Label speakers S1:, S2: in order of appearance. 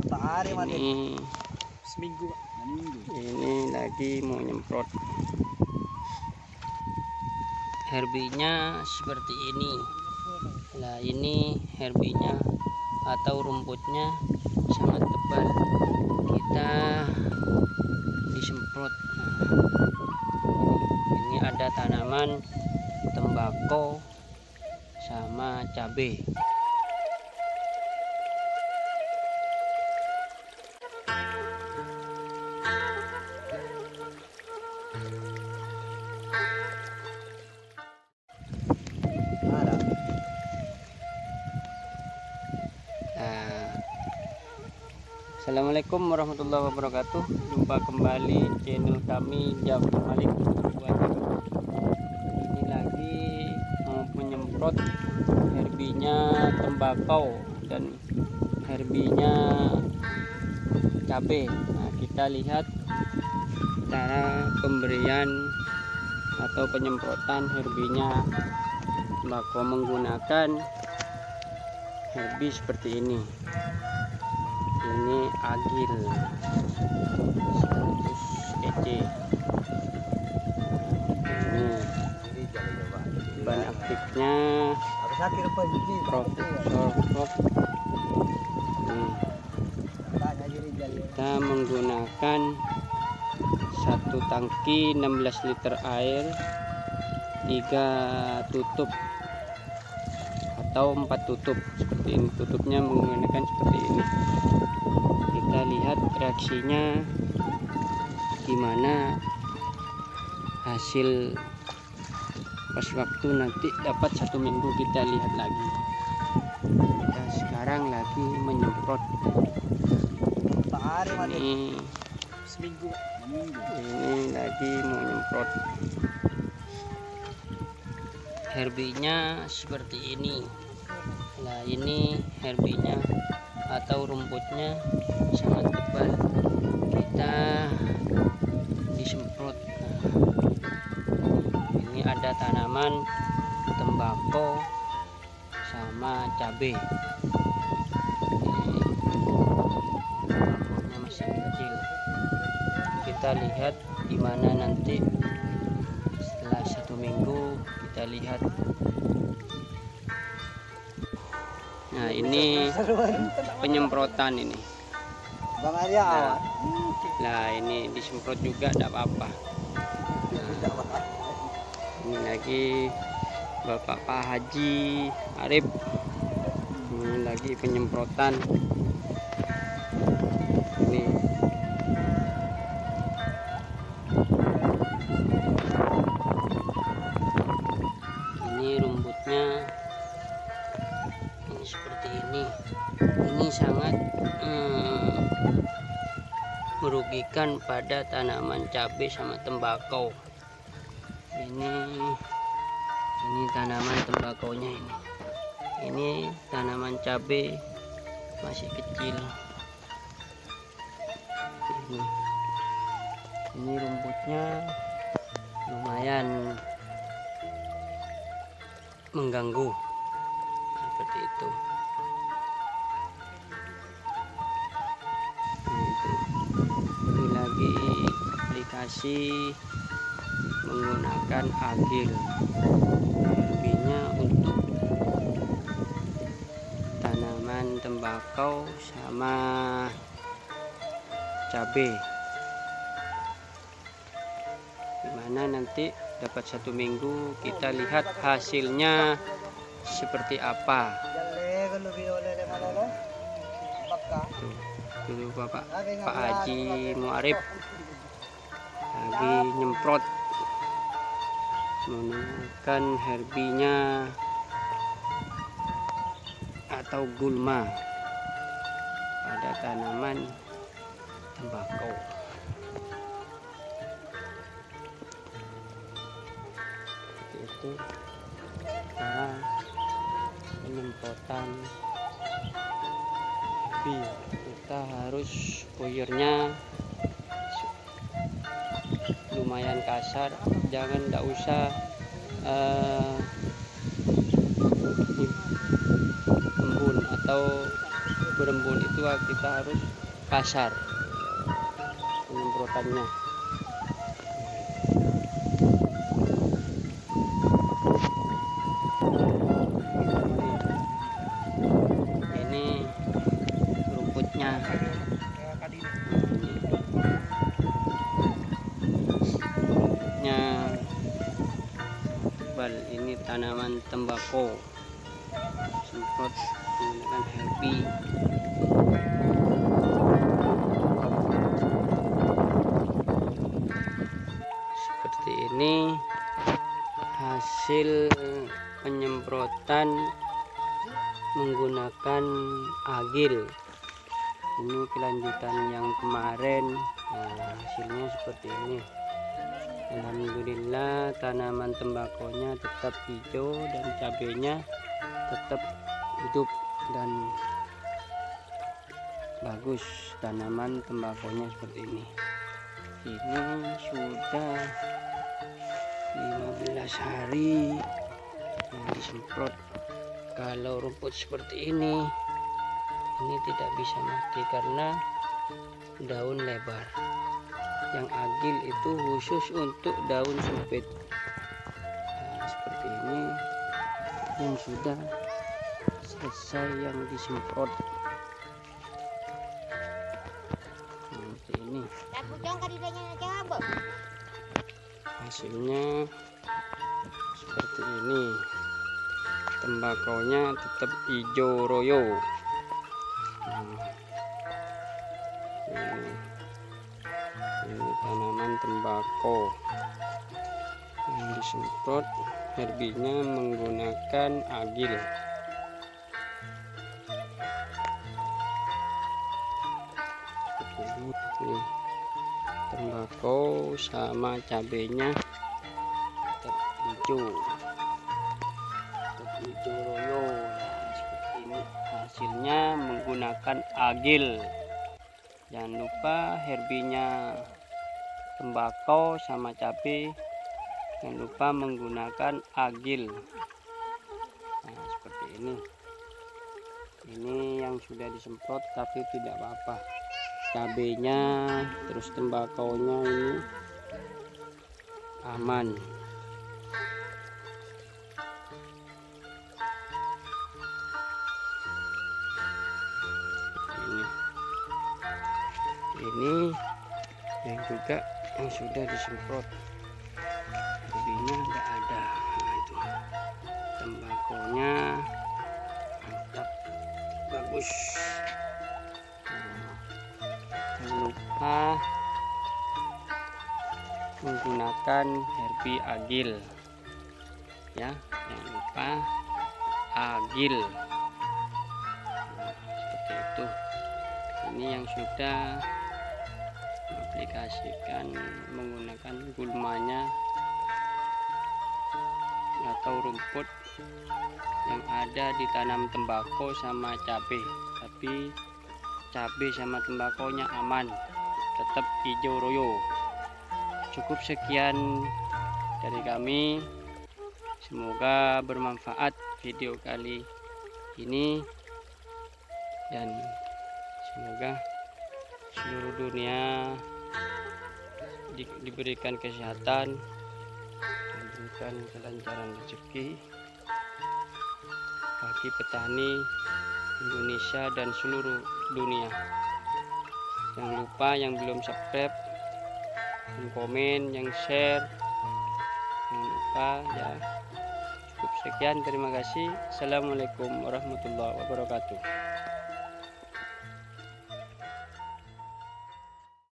S1: Ini.
S2: Seminggu. Seminggu.
S1: ini lagi mau nyemprot. Herbinya seperti ini. Nah ini herbinya atau rumputnya sangat tebal. Kita disemprot. Nah, ini ada tanaman tembakau sama cabai Assalamualaikum warahmatullahi wabarakatuh. Jumpa kembali channel kami Jafar Malik. Ini lagi mau menyemprot herbinya tembakau dan herbinya cabai. Nah kita lihat cara pemberian atau penyemprotan herbinya. Tembakau menggunakan herbi seperti ini ini agil. 100 EC ini bahan aktifnya? Profesor
S2: jadi.
S1: kita menggunakan satu tangki 16 liter air tiga tutup atau empat tutup. Seperti ini tutupnya menggunakan seperti ini reaksinya gimana? Hasil pas waktu nanti dapat satu minggu kita lihat lagi. Kita sekarang lagi menyemprot. Ini
S2: Seminggu. Seminggu.
S1: ini lagi mau nyemprot herbinya seperti ini. Nah ini herbinya atau rumputnya sangat tebal. Kita disemprot. Ini ada tanaman tembakau sama cabai tembakonya masih kecil. Kita lihat gimana nanti setelah satu minggu kita lihat nah ini penyemprotan ini
S2: Bang Arya.
S1: Nah. nah ini disemprot juga tidak apa-apa Nah, ini lagi Bapak Pak Haji Arif ini lagi penyemprotan ini ini seperti ini. Ini sangat hmm, merugikan pada tanaman cabai sama tembakau. Ini ini tanaman tembakaunya ini. Ini tanaman cabai masih kecil. Ini ini rumputnya lumayan mengganggu seperti itu. Lagi aplikasi menggunakan agil. Lebihnya untuk tanaman tembakau sama cabai di mana nanti dapat satu minggu kita lihat hasilnya seperti apa? Dulu bapak Pak Haji Muarif lagi nyemprot. Menggunakan herbinya atau gulma pada tanaman tembakau. Itu cara penyemprotan. Herbi kita harus puyurnya lumayan kasar. Jangan tidak usah embun atau berembun. Itu kita harus kasar penyemprotannya
S2: tadi.
S1: nya. Bal ini tanaman tembakau. Semprot menggunakan seperti ini hasil penyemprotan menggunakan agil ini kelanjutan yang kemarin. Nah, hasilnya seperti ini. Alhamdulillah tanaman tembakonya tetap hijau dan cabenya tetap hidup dan bagus tanaman tembakonya seperti ini. Ini sudah 15 hari disemprot. Kalau rumput seperti ini ini tidak bisa mati karena daun lebar. Yang agil itu khusus untuk daun sempit. Nah, seperti ini yang sudah selesai yang disemprot. Nah, seperti ini. Hasilnya seperti ini. Tembakonya tetap hijau royo ini tanaman tembakau yang disemprot herbinya menggunakan agil ini. Tembakau sama cabenya hijau menggunakan agil. Jangan lupa herbinya tembakau sama cabai. Jangan lupa menggunakan agil. Nah seperti ini. Ini yang sudah disemprot tapi tidak apa-apa. Cabenya terus tembakaunya ini aman ini yang juga yang sudah disemprot. Herbinya enggak ada. Nah, itu tembakonya mantap bagus. Nah, jangan lupa menggunakan herbi agil. Ya jangan lupa agil. Nah, seperti itu. Ini yang sudah aplikasikan menggunakan gulmanya atau rumput yang ada di tanam tembakau sama cabai tapi cabai sama tembakonya aman tetap hijau royo. Cukup sekian dari kami. Semoga bermanfaat video kali ini. Dan semoga seluruh dunia di- diberikan kesehatan diberikan kelancaran rezeki bagi petani Indonesia dan seluruh dunia. Jangan lupa yang belum subscribe yang komen yang share. Jangan lupa ya. Cukup sekian terima kasih. Assalamualaikum warahmatullahi wabarakatuh